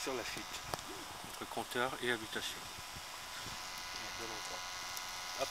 sur la fuite entre compteur et habitation. Hop.